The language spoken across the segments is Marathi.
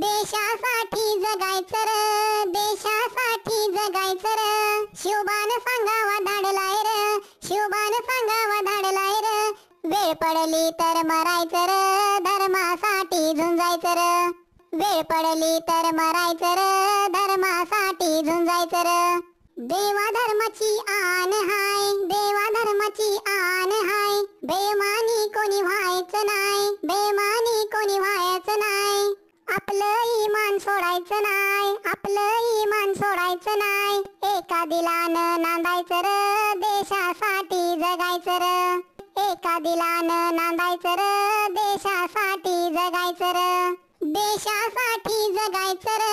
देशासाठी जगायचं र देशासाठी जगायचं र. शिवबान सांगावा धाडलाय र शिवबान सांगावा धाडलाय र. वेळ पडली तर मरायचं र धर्मासाठी झुंजायचं र. वेळ पडली तर मरायचं र धर्मासाठी झुंजायचं र. देवा धर्माची आन हाय देवा धर्माची आन हाय. बेमानी कोणी व्हायचं नाही बेमानी कोणी व्हायचं नाही. आपलं इमान सोडायचं नाही आपलं इमान सोडायचं नाही. एका दिलानं नांदायचं र देशासाठी जगायचं र. एका दिलानं नांदायचं र देशासाठी जगायचं र. देशासाठी जगायचं र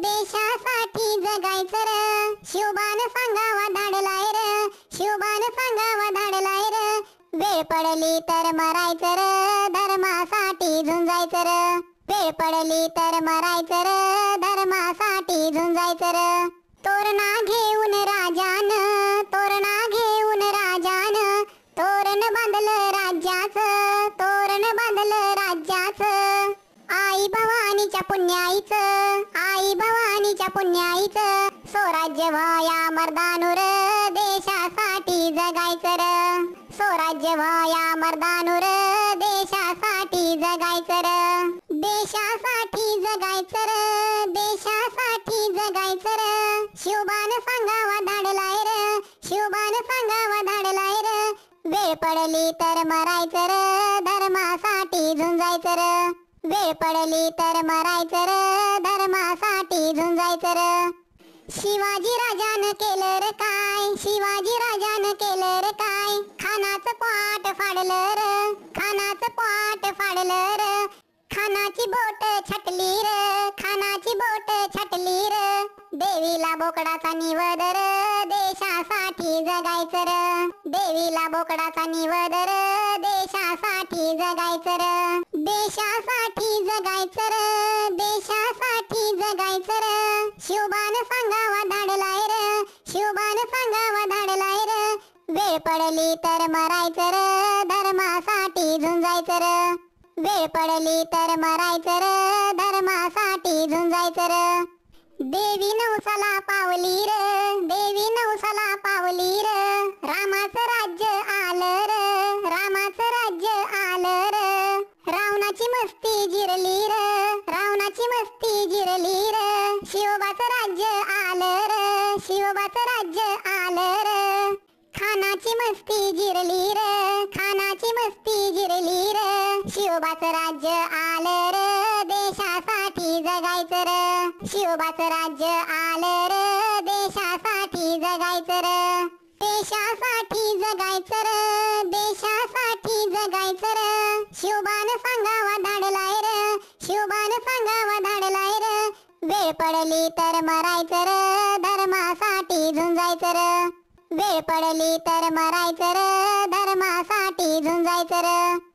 देशासाठी जगायचं र. शिवबान सांगावा धाडलाय र शिवबान सांगावा धाडलाय र. वेळ पडली तर मरायचं र धर्मासाठी झुंजायचं र. पडली तर मरायचं र धर्मासाठी झुंजायचं र. तोरणा घेऊन राजान तोरणा घेऊन राजान तोरण बांधलं राज्याचं तोरण बांधलं राज्याच. आई भवानीच्या पुण्याईचं आई भवानीच्या पुण्याईच. स्वराज्य व्हाया मर्दानुर देशासाठी जगायचं र. स्वराज्य व्हाया मर्दानुर देशासाठी जगायचं र. देशासाठी जगायचं र देशासाठी जगायचं र. शिवबान सांगावा धाडलाय र शिवबान सांगावा धाडलाय र. वेळ पडली तर मरायचं र धर्मासाठी झुंजायचं र. वेळ पडली तर मरायचं र धर्मासाठी झुंजायचं र. शिवाजी राजान केलं र काय? शिवाजी राजान केलं र काय? खानाचं पाट फाडलं र खानाचं पाट फाडलं र. खानाची बोट छटली र खानाची बोट छटली र. देवीला बोकडाचा निवदर देशासाठी जगायचं र. देवीला बोकडाचा निवदर देशासाठी जगायचं र. देशासाठी जगायचं र देशासाठी जगायचं र. शिवबान सांगावा धाडलाय र शिवबान सांगावा धाडलाय र. वेळ पडली तर मरायचं र धर्मासाठी झुंजायचं र. वेळ पडली तर मरायचं र धर्मासाठी झुंजायचं र. देवी नवसाला पावली र देवी नवसाला पावली र. रामाचं राज्य आलं र रामाचं राज्य आलं र. रावणाची मस्ती जिरली र रावणाची मस्ती जिरली र. शिवबाचं राज्य आलं र शिवबाचं राज्य आलं र. खानाची मस्ती जिरली र शिवबाच राज्य आलं र देशासाठी जगायचं र. शिवबाच राज्य आलं र देशासाठी जगायचं र. देशासाठी जगायचं र देशासाठी जगायचं र. शिवबान सांगावा धाडलाय र शिवबान सांगावा धाडलाय र. वेळ पडली तर मरायचं र धर्मासाठी झुंजायचं र. वेळ पडली तर मरायचं र धर्मासाठी झुंजायचं र.